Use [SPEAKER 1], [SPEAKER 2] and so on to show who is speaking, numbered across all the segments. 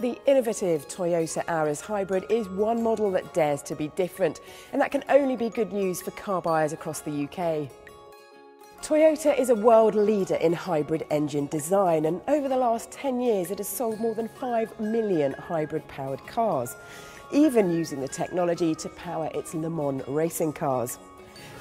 [SPEAKER 1] The innovative Toyota Auris Hybrid is one model that dares to be different, and that can only be good news for car buyers across the UK. Toyota is a world leader in hybrid engine design, and over the last 10 years, it has sold more than 5 million hybrid powered cars, even using the technology to power its Le Mans racing cars.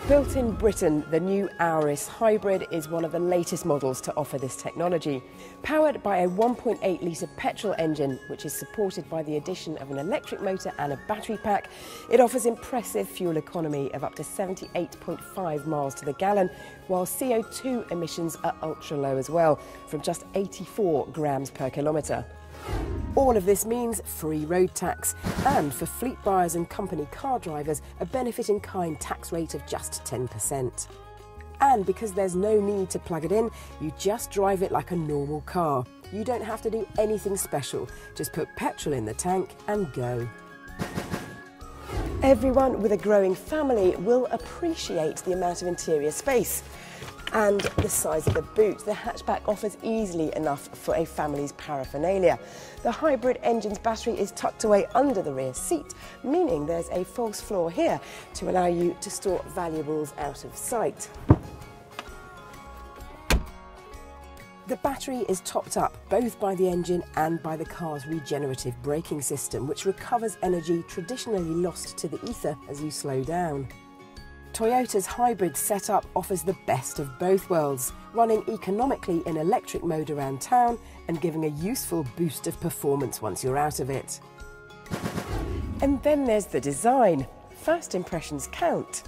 [SPEAKER 1] Built in Britain, the new Auris Hybrid is one of the latest models to offer this technology. Powered by a 1.8 litre petrol engine, which is supported by the addition of an electric motor and a battery pack, it offers impressive fuel economy of up to 78.5 miles to the gallon, while CO2 emissions are ultra low as well, from just 84 grams per kilometre. All of this means free road tax, and for fleet buyers and company car drivers, a benefit in kind tax rate of just 10%. And because there's no need to plug it in, you just drive it like a normal car. You don't have to do anything special, just put petrol in the tank and go. Everyone with a growing family will appreciate the amount of interior space and the size of the boot. The hatchback offers easily enough for a family's paraphernalia. The hybrid engine's battery is tucked away under the rear seat, meaning there's a false floor here to allow you to store valuables out of sight. The battery is topped up both by the engine and by the car's regenerative braking system, which recovers energy traditionally lost to the ether as you slow down. Toyota's hybrid setup offers the best of both worlds, running economically in electric mode around town and giving a useful boost of performance once you're out of it. And then there's the design. First impressions count.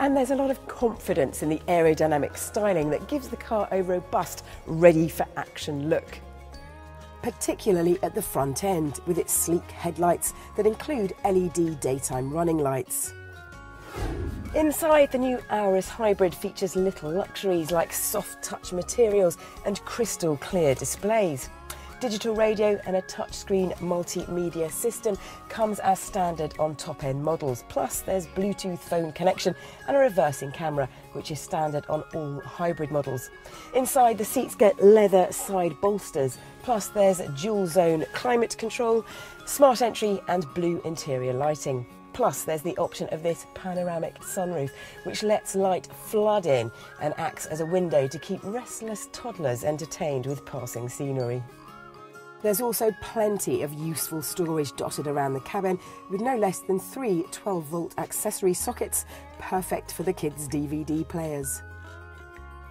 [SPEAKER 1] And there's a lot of confidence in the aerodynamic styling that gives the car a robust, ready for action look. Particularly at the front end, with its sleek headlights that include LED daytime running lights. Inside, the new Auris Hybrid features little luxuries like soft touch materials and crystal clear displays. Digital radio and a touchscreen multimedia system comes as standard on top-end models. Plus, there's Bluetooth phone connection and a reversing camera, which is standard on all hybrid models. Inside, the seats get leather side bolsters. Plus, there's dual zone climate control, smart entry and blue interior lighting. Plus, there's the option of this panoramic sunroof, which lets light flood in and acts as a window to keep restless toddlers entertained with passing scenery. There's also plenty of useful storage dotted around the cabin, with no less than three 12 volt accessory sockets, perfect for the kids' DVD players.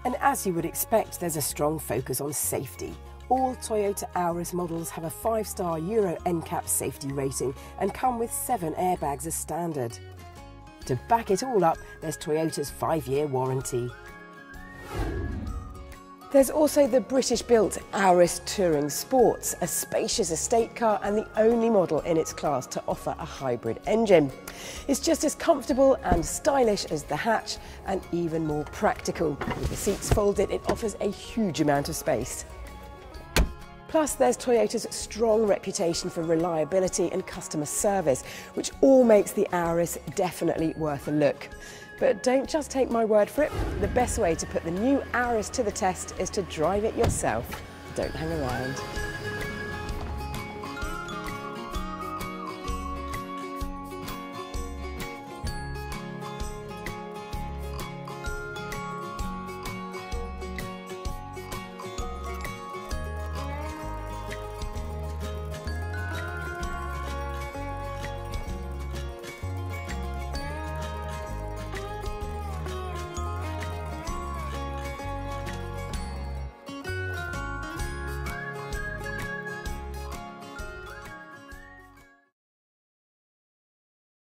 [SPEAKER 1] And as you would expect, there's a strong focus on safety, all Toyota Auris models have a 5-star Euro NCAP safety rating and come with 7 airbags as standard. To back it all up, there's Toyota's 5-year warranty. There's also the British-built Auris Touring Sports, a spacious estate car and the only model in its class to offer a hybrid engine. It's just as comfortable and stylish as the hatch and even more practical. With the seats folded, it offers a huge amount of space. Plus, there's Toyota's strong reputation for reliability and customer service, which all makes the Auris definitely worth a look. But don't just take my word for it. The best way to put the new Auris to the test is to drive it yourself. Don't hang around.